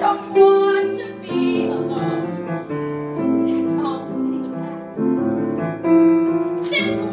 don't want to be alone. All. This